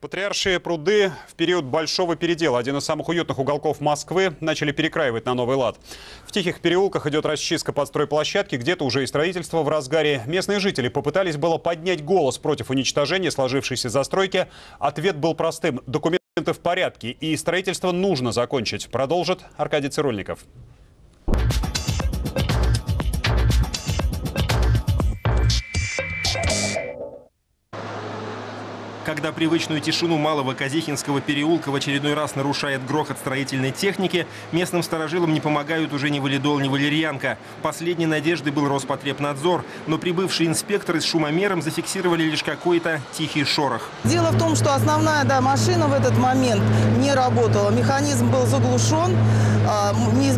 Патриаршие пруды в период большого передела, один из самых уютных уголков Москвы, начали перекраивать на новый лад. В тихих переулках идет расчистка подстройплощадки, где-то уже и строительство в разгаре. Местные жители попытались было поднять голос против уничтожения сложившейся застройки. Ответ был простым. Документы в порядке и строительство нужно закончить. Продолжит Аркадий Цирульников. Когда привычную тишину малого Казихинского переулка в очередной раз нарушает грохот строительной техники, местным сторожилам не помогают уже ни валидол, ни валерьянка. Последней надеждой был Роспотребнадзор, но прибывшие инспекторы с шумомером зафиксировали лишь какой-то тихий шорох. Дело в том, что основная да, машина в этот момент не работала. Механизм был заглушен а,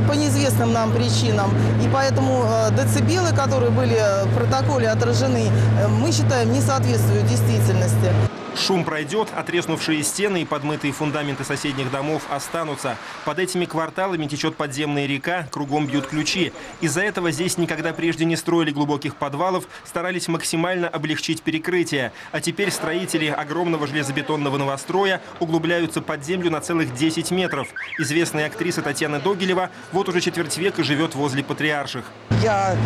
по неизвестным нам причинам. И поэтому а, децибелы, которые были в протоколе отражены, э, мы считаем, не соответствуют действительности. Шум пройдет, отреснувшие стены и подмытые фундаменты соседних домов останутся. Под этими кварталами течет подземная река, кругом бьют ключи. Из-за этого здесь никогда прежде не строили глубоких подвалов, старались максимально облегчить перекрытие. А теперь строители огромного железобетонного новостроя углубляются под землю на целых 10 метров. Известная актриса Татьяна Догилева вот уже четверть века живет возле патриарших. Я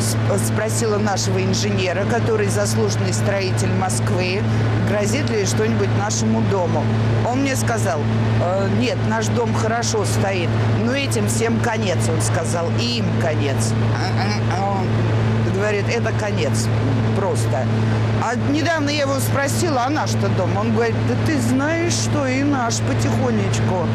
спросила нашего инженера, который заслуженный строитель Москвы, грозит ли что-нибудь нашему дому. Он мне сказал, «Э, нет, наш дом хорошо стоит, но этим всем конец, он сказал, и им конец. Он говорит, это конец просто. А недавно я его спросила, а наш-то дом? Он говорит, да ты знаешь, что и наш потихонечку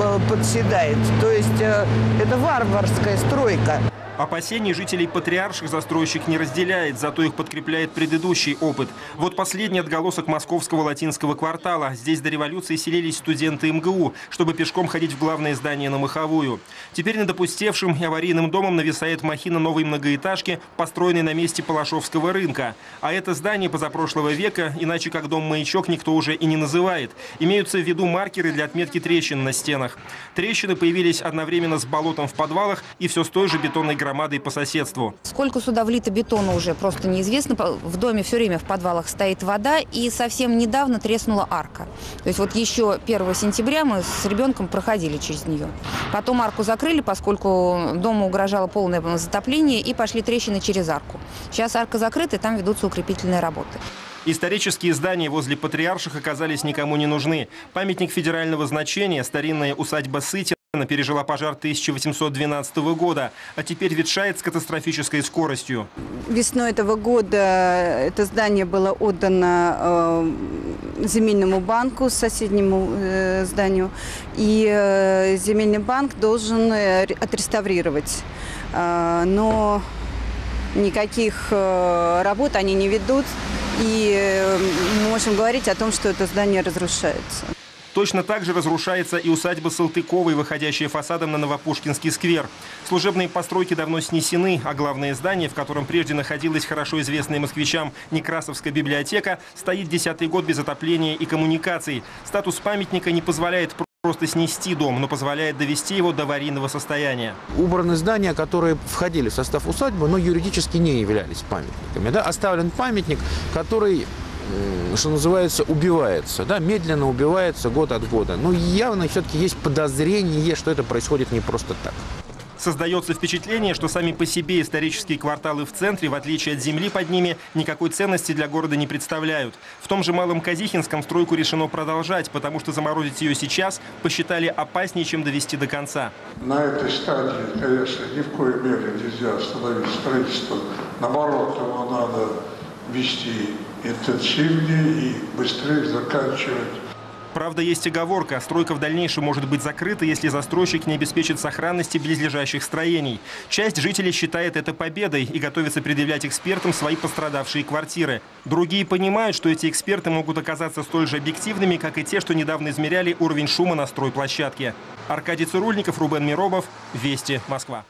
э, подседает. То есть э, это варварская стройка. Опасений жителей патриарших застройщик не разделяет, зато их подкрепляет предыдущий опыт. Вот последний отголосок московского латинского квартала. Здесь до революции селились студенты МГУ, чтобы пешком ходить в главное здание на Маховую. Теперь над опустевшим и аварийным домом нависает махина новой многоэтажки, построенной на месте Палашовского рынка. А это здание позапрошлого века, иначе как дом-маячок, никто уже и не называет. Имеются в виду маркеры для отметки трещин на стенах. Трещины появились одновременно с болотом в подвалах и все с той же бетонной громадой по соседству. Сколько сюда влито бетона уже просто неизвестно. В доме все время в подвалах стоит вода, и совсем недавно треснула арка. То есть вот еще 1 сентября мы с ребенком проходили через нее. Потом арку закрыли, поскольку дому угрожало полное затопление, и пошли трещины через арку. Сейчас арка закрыта, и там ведутся укрепительные работы. Исторические здания возле Патриарших оказались никому не нужны. Памятник федерального значения, старинная усадьба Сыти, пережила пожар 1812 года, а теперь ветшает с катастрофической скоростью. Весной этого года это здание было отдано э, земельному банку, соседнему э, зданию, и э, земельный банк должен отреставрировать. Но никаких работ они не ведут, и мы можем говорить о том, что это здание разрушается. Точно так же разрушается и усадьба Салтыковой, выходящая фасадом на Новопушкинский сквер. Служебные постройки давно снесены, а главное здание, в котором прежде находилась хорошо известная москвичам Некрасовская библиотека, стоит десятый год без отопления и коммуникаций. Статус памятника не позволяет просто снести дом, но позволяет довести его до аварийного состояния. Убраны здания, которые входили в состав усадьбы, но юридически не являлись памятниками. Да? Оставлен памятник, который что называется, убивается, да, медленно убивается год от года. Но явно все-таки есть подозрение, что это происходит не просто так. Создается впечатление, что сами по себе исторические кварталы в центре, в отличие от земли под ними, никакой ценности для города не представляют. В том же Малом Казихинском стройку решено продолжать, потому что заморозить ее сейчас посчитали опаснее, чем довести до конца. На этой стадии, конечно, ни в коей мере нельзя остановить строительство. Наоборот, его надо вести интенсивнее и быстрее заканчивать. Правда, есть оговорка. Стройка в дальнейшем может быть закрыта, если застройщик не обеспечит сохранности близлежащих строений. Часть жителей считает это победой и готовится предъявлять экспертам свои пострадавшие квартиры. Другие понимают, что эти эксперты могут оказаться столь же объективными, как и те, что недавно измеряли уровень шума на стройплощадке. Аркадий Цирульников, Рубен Миробов, Вести, Москва.